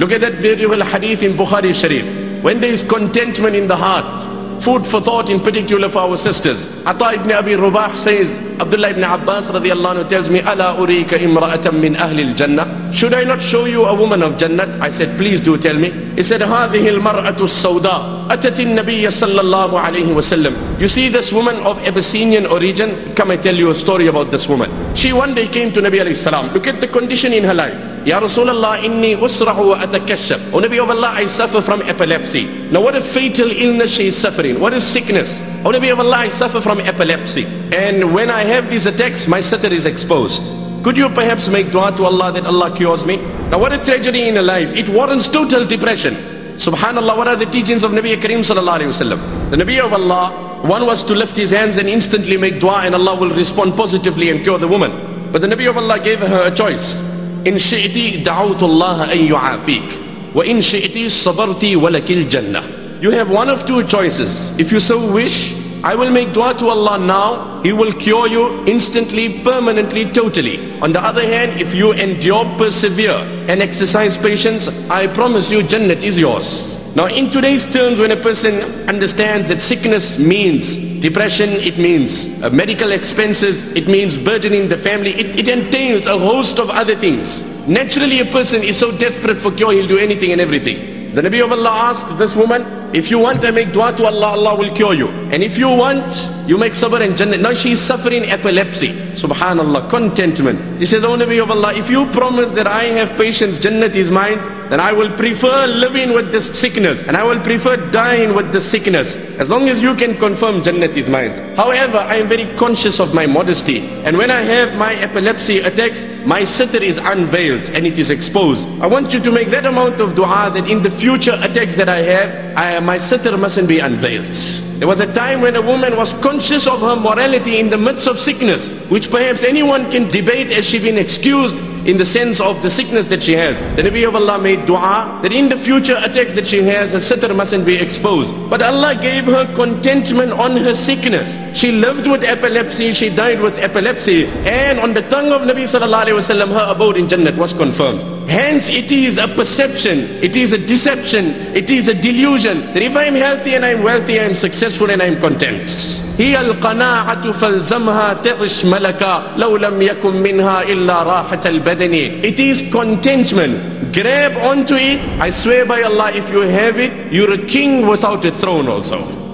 Look at that beautiful hadith in Bukhari Sharif. When there is contentment in the heart, Food for thought in particular for our sisters. Ata ibn Abi Rabah says, Abdullah ibn Abbas radiallahu anhu tells me, Ala urika imra'atan min ahli al-jannah. Should I not show you a woman of Jannah? I said, please do tell me. He said, هذه المرأة السوداء أتت النبي صلى الله عليه وسلم. You see this woman of Abyssinian origin? Come I tell you a story about this woman. She one day came to Nabi alayhi salam. Look at the condition in her life. Ya Rasulullah, inni usrahu wa atakashaf. O Nabi of Allah, I suffer from epilepsy. Now what a fatal illness she is suffering. What is sickness? O Nabi of Allah, I suffer from epilepsy. And when I have these attacks, my satir is exposed. Could you perhaps make dua to Allah that Allah cures me? Now what a tragedy in a life. It warrants total depression. Subhanallah, what are the teachings of Nabi Kareem sallallahu alayhi wasallam? The Nabi of Allah, one was to lift his hands and instantly make dua and Allah will respond positively and cure the woman. But the Nabi of Allah gave her a choice. In shi'ti da'awtu Allah an yu'afik. Wa in shi'ti sabarti walakil jannah. You have one of two choices. If you so wish, I will make dua to Allah now. He will cure you instantly, permanently, totally. On the other hand, if you endure, persevere and exercise patience, I promise you Jannat is yours. Now in today's terms, when a person understands that sickness means depression, it means uh, medical expenses, it means burdening the family, it, it entails a host of other things. Naturally a person is so desperate for cure, he'll do anything and everything. The Nabi of Allah asked this woman, if you want to make dua to Allah, Allah will cure you. And if you want, you make sabr and jannah. Now she is suffering epilepsy. Subhanallah, contentment. He says, O Nabi of Allah, if you promise that I have patience, Jannat is mine, then I will prefer living with this sickness. And I will prefer dying with this sickness. As long as you can confirm Jannat is mine. However, I am very conscious of my modesty. And when I have my epilepsy attacks, my sitter is unveiled and it is exposed. I want you to make that amount of dua that in the future attacks that I have, I, my sitter mustn't be unveiled. There was a time when a woman was conscious of her morality in the midst of sickness, which perhaps anyone can debate as she been excused in the sense of the sickness that she has. The Nabi of Allah made dua that in the future attacks that she has, her sitter mustn't be exposed. But Allah gave her contentment on her sickness. She lived with epilepsy, she died with epilepsy, and on the tongue of Nabi sallallahu alaihi wasallam, her abode in Jannat was confirmed. Hence, it is a perception, it is a deception, it is a delusion that if I am healthy and I am wealthy, I am successful and I am content. هي القناعة فالزمها تعش ملكا لو لم يكن منها إلا راحة البدن It is contentment. Grab onto it. I swear by Allah, if you have it, you're a king without a throne also.